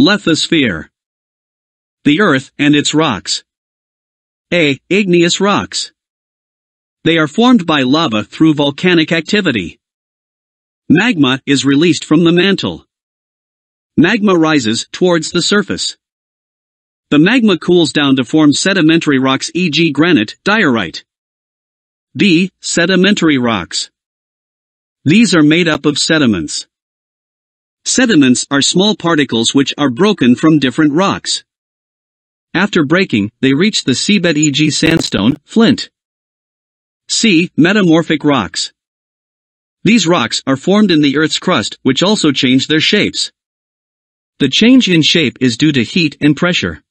Lithosphere. The Earth and its rocks. A. Igneous rocks. They are formed by lava through volcanic activity. Magma is released from the mantle. Magma rises towards the surface. The magma cools down to form sedimentary rocks e.g. granite, diorite. B. Sedimentary rocks. These are made up of sediments. Sediments are small particles which are broken from different rocks. After breaking, they reach the seabed e.g. sandstone, flint. C. Metamorphic rocks. These rocks are formed in the Earth's crust, which also change their shapes. The change in shape is due to heat and pressure.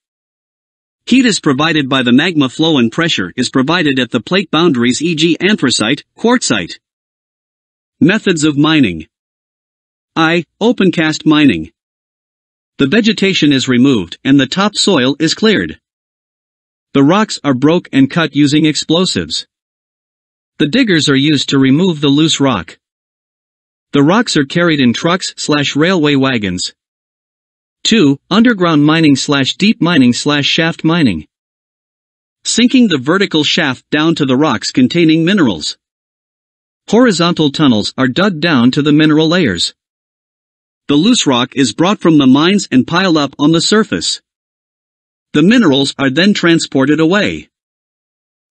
Heat is provided by the magma flow and pressure is provided at the plate boundaries e.g. anthracite, quartzite. Methods of mining. I. Opencast mining. The vegetation is removed and the topsoil is cleared. The rocks are broke and cut using explosives. The diggers are used to remove the loose rock. The rocks are carried in trucks slash railway wagons. 2. Underground mining slash deep mining slash shaft mining. Sinking the vertical shaft down to the rocks containing minerals. Horizontal tunnels are dug down to the mineral layers. The loose rock is brought from the mines and piled up on the surface. The minerals are then transported away.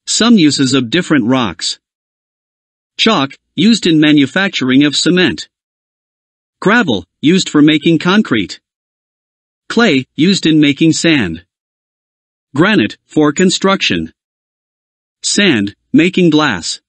Some uses of different rocks. Chalk, used in manufacturing of cement. Gravel, used for making concrete. Clay, used in making sand. Granite, for construction. Sand, making glass.